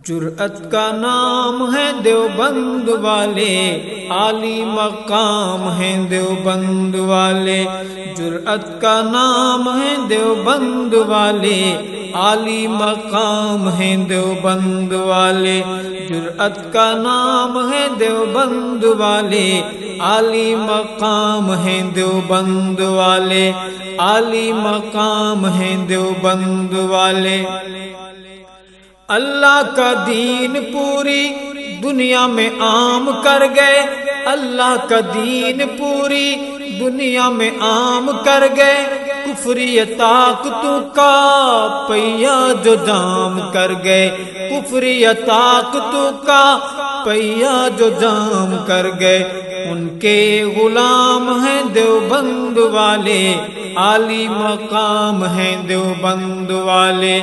جرأت کا نام ہے دیوبند والے، عالی مقام ہے دیوبند والے۔ جرأت کا نام ہے دیوبند والے، عالی مقام ہے دیوبند والے۔ جرأت کا نام ہے دیوبند والے، عالی مقام ہے دیوبند والے۔ عالی مقام ہے دیوبند والے۔ اللہ کا دین پوری دنیا میں عام کر گئے۔ اللہ کا دین پوری دنیا میں عام کر گئے۔ کفری طاقتوں کا پیا جو جام کر گئے۔ کفری طاقتوں کا پیا جو جام کر گئے۔ ان کے غلام ہیں دیوبند والے۔ عالی مقام ہیں دیوبند والے۔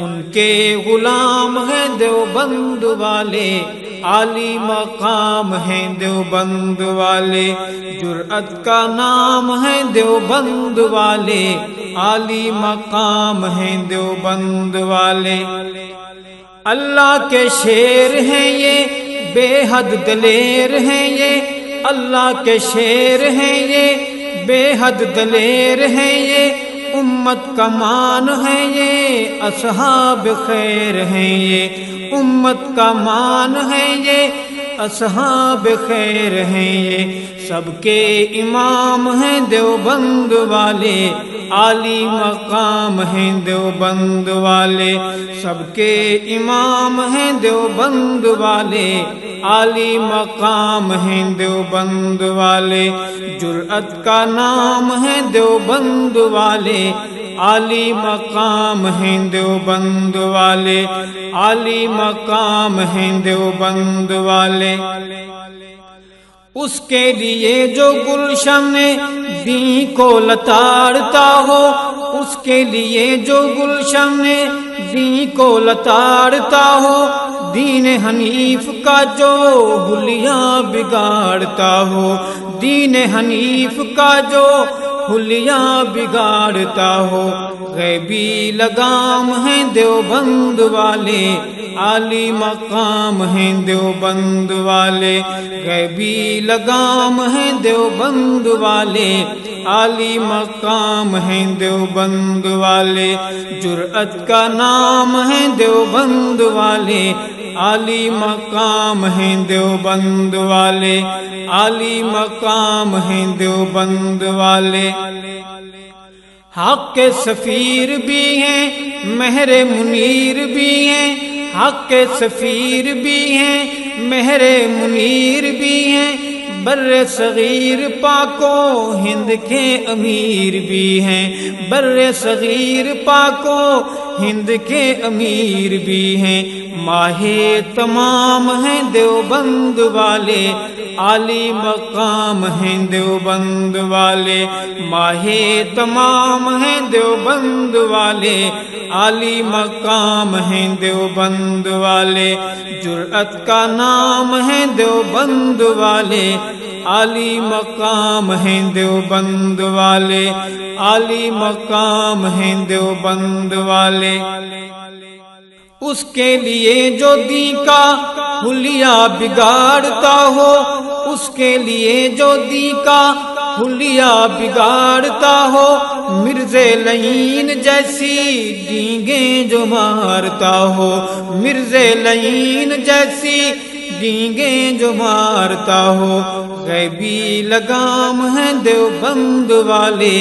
ان کے غلام ہیں دیوبند والے۔ عالی مقام ہیں دیوبند والے۔ جرأت کا نام ہے دیوبند والے۔ عالی مقام ہیں دیوبند والے۔ اللہ کے شیر ہیں یہ۔ بے حد دلیر ہیں یہ۔ اللہ کے شیر ہیں یہ۔ بے حد دلیر ہیں یہ، امت کا مان ہے یہ، اصحاب خیر ہیں یہ، امت کا مان ہے یہ، اصحاب خیر ہیں یہ۔ سب کے امام ہیں دیوبند والے، عالی مقام ہیں دیوبند والے۔ سب کے امام ہیں دیوبند والے عالی مقام ہیں دیوبند والے۔ جرأت کا نام ہے دیوبند والے۔ عالی مقام ہیں دیوبند والے۔ عالی مقام ہیں دیوبند والے۔ اس کے لیے جو گلشن دین کو لتاڑتا ہو، اس کے لیے جو گلشن دین کو لتاڑتا ہو دین حنیف کا جو حلیہ بگاڑتا ہو۔ دین حنیف کا جو حلیہ بگاڑتا ہو۔ غیبی لگام ہیں دیوبند والے، عالی مقام ہیں دیوبند والے۔ غیبی لگام ہیں دیوبند والے، عالی مقام ہیں دیوبند والے۔ جرأت کا نام ہے دیوبند والے۔ عالی مقام ہیں دیوبند والے، عالی مقام ہیں دیوبند والے۔ حق کے سفیر بھی ہیں، مہر منیر بھی ہیں۔ حق کے سفیر بھی ہیں، مہر منیر بھی ہیں۔ بر صغیر پاکو ہند کے امیر بھی ہیں۔ بر صغیر پاکو ہند کے امیر بھی ہیں۔ ماہ تمام ہیں دیوبند والے، عالی مقام ہیں دیوبند والے۔ ماہ تمام ہیں دیوبند والے، عالی مقام ہیں دیوبند والے۔ جرأت کا نام ہے دیوبند والے، عالی مقام ہیں دیوبند والے۔ عالی مقام ہیں دیوبند والے۔ اس کے لیے جو دی کا حلیہ بگاڑتا ہو، اس کے لیے جو دی کا حلیہ بگاڑتا ہو مرزے لین جیسی ڈینگیں جو مارتا ہو مرزے لین جیسی ڈینگیں جو مارتا ہو۔ غیبی لگام ہیں دیوبند والے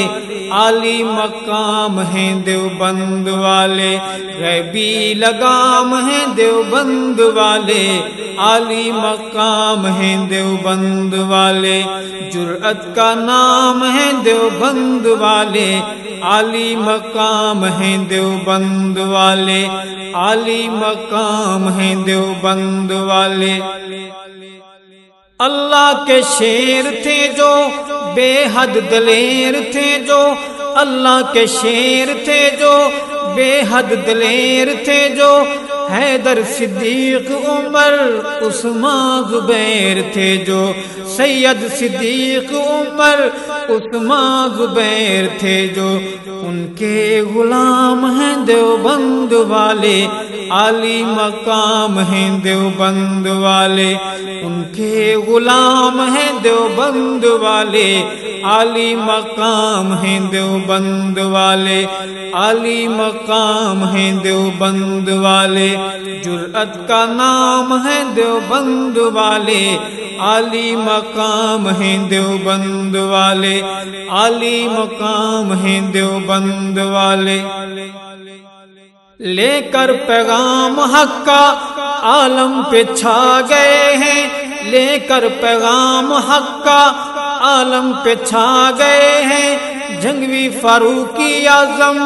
عالی مقام ہیں دیوبند والے، غیبی لگام ہیں دیوبند والے۔ عالی مقام ہیں دیوبند والے۔ جرأت کا نام ہے دیوبند والے۔ عالی مقام ہیں دیوبند والے۔ عالی مقام ہیں دیوبند والے۔ اللہ کے شیر تھے جو بے حد دلیر تھے جو اللہ کے شیر تھے جو بے حد دلیر تھے جو حیدر صدیق عمر عثمان زبیر تھے جو سید صدیق عمر عثمان زبیر تھے جو ان کے غلام ہیں دیوبند والے، عالی مقام ہیں دیوبند والے۔ ان کے غلام ہیں دیوبند والے، عالی مقام ہیں دیوبند والے۔ عالی مقام ہیں دیوبند والے۔ جرأت کا نام ہے دیوبند والے، عالی مقام ہیں دیوبند والے، عالی مقام ہیں دیوبند والے۔ لے کر پیغام حق کا عالم پہ چھا گئے ہیں۔ لے کر پیغام حق کا عالم پہ چھا گئے ہیں۔ جنگوی فاروقی اعظم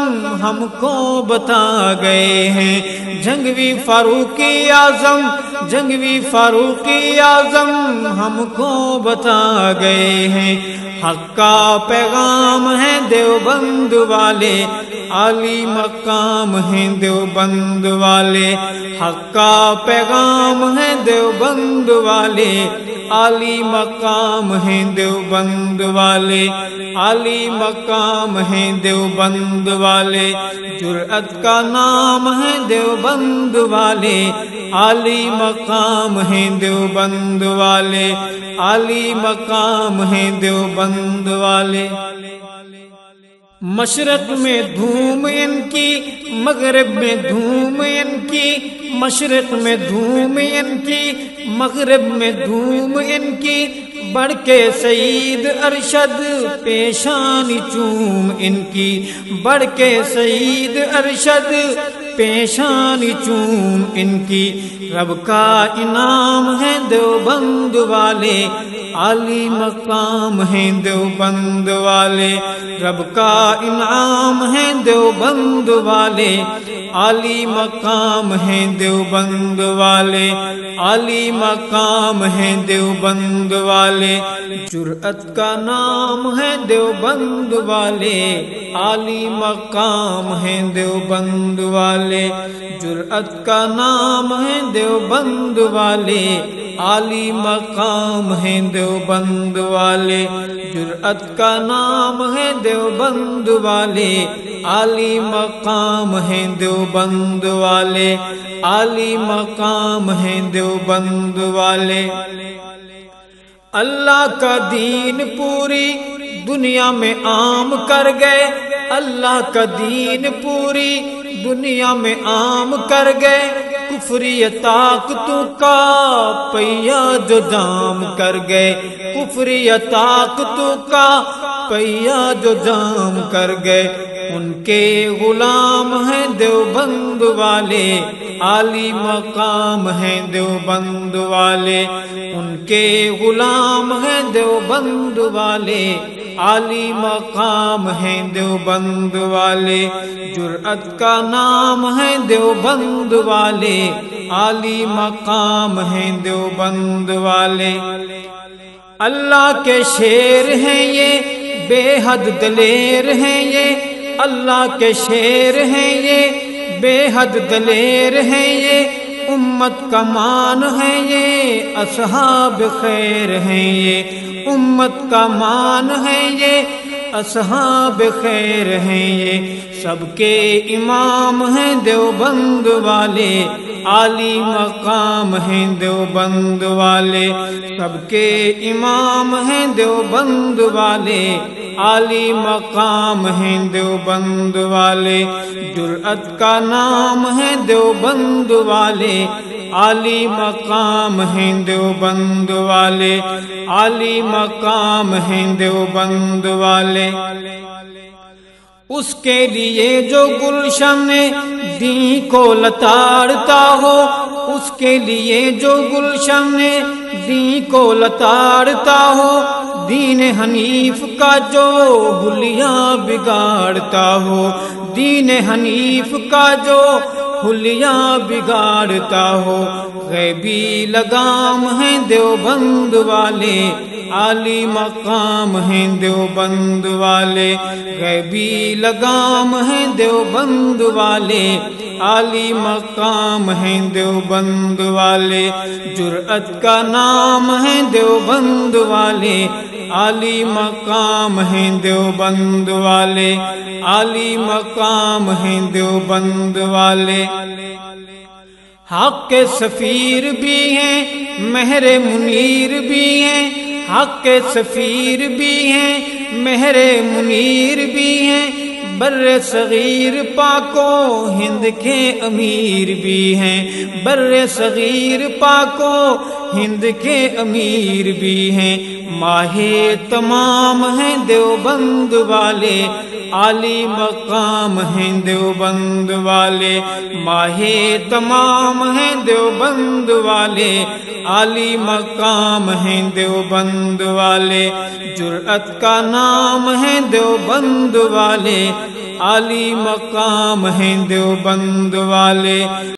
ہم کو بتا گئے ہیں۔ جنگوی فاروقی اعظم جنگوی فاروقی اعظم ہم کو بتا گئے ہیں۔ حق کا پیغام ہے دیوبند والے۔ عالی مقام ہے دیوبند والے۔ حق کا پیغام ہے دیوبند والے۔ عالی مقام ہے دیوبند والے۔ عالی مقام ہے دیوبند والے۔ جرأت کا نام ہے دیوبند والے۔ عالی مقام مقام ہے دیوبند والے، عالی مقام ہے دیوبند والے۔ مشرق میں دھوم ان کی، مغرب میں دھوم ان کی۔ مشرق میں دھوم ان کی، مغرب میں دھوم ان کی۔ بڑھ کے سعید ارشد پیشانی چوم ان کی۔ بڑھ کے سعید ارشد پیشانی چون ان کی۔ رب کا انعام ہے دیوبند والے۔ عالی مقام ہے دیوبند والے۔ رب کا انعام ہے دیوبند والے۔ عالی مقام ہے دیوبند والے، عالی مقام ہے دیوبند والے۔ جرأت کا نام ہے دیوبند والے، عالی مقام ہے دیوبند والے۔ جرأت کا نام ہے دیوبند والے، عالی مقام ہے دیوبند والے۔ جرأت کا نام ہے دیوبند والے، عالی مقام ہے دیوبند والے، عالی مقام ہے دیوبند والے۔ اللہ کا دین پوری دنیا میں عام کر گئے۔ اللہ کا دین پوری دنیا میں عام کر گئے۔ کفری طاقتوں کا پیا جو جام کر گئے۔ کفری طاقتوں کا پیا جو جام کر گئے۔ ان کے غلام ہیں دیوبند والے، عالی مقام ہیں دیوبند والے۔ ان کے غلام ہیں دیوبند والے، عالی مقام ہیں دیوبند والے۔ جرأت کا نام ہے دیوبند والے، عالی مقام ہیں دیوبند والے۔ اللہ کے شیر ہیں یہ، بے حد دلیر ہیں یہ۔ اللہ کے شیر ہیں یہ بے حد دلیر ہیں یہ، امت کا مان ہے یہ، اصحاب خیر ہیں یہ، امت کا مان ہے یہ، اصحاب خیر ہیں یہ۔ سب کے امام ہیں دیوبند والے، عالی مقام ہیں دیوبند والے۔ سب کے امام ہیں دیوبند والے عالی مقام ہیں دیوبند والے۔ جرأت کا نام ہے دیوبند والے۔ عالی مقام ہیں دیوبند والے۔ عالی مقام ہیں دیوبند والے۔ اس کے لیے جو گلشن دین کو لتاڑتا ہو، اس کے لیے جو گلشن دین کو لتاڑتا ہو دین حنیف کا جو حلیہ بگاڑتا ہو۔ دین حنیف کا جو حلیہ بگاڑتا ہو۔ غیبی لگام ہیں دیوبند والے، عالی مقام ہیں دیوبند والے۔ غیبی لگام ہیں دیوبند والے، عالی مقام ہیں دیوبند والے۔ جرأت کا نام ہے دیوبند والے۔ عالی مقام ہیں دیوبند والے، عالی مقام ہیں دیوبند والے۔ حق کے سفیر بھی ہیں، مہر منیر بھی ہیں۔ حق کے سفیر بھی ہیں، مہر منیر بھی ہیں۔ بر صغیر پاکو ہند کے امیر بھی ہیں۔ بر صغیر پاکو ہند کے امیر بھی ہیں۔ ماہ تمام ہیں دیوبند والے، عالی مقام ہیں دیوبند والے۔ ماہ تمام ہیں دیوبند والے، عالی مقام ہیں دیوبند والے۔ جرأت کا نام ہے دیوبند والے، عالی مقام ہیں دیوبند والے۔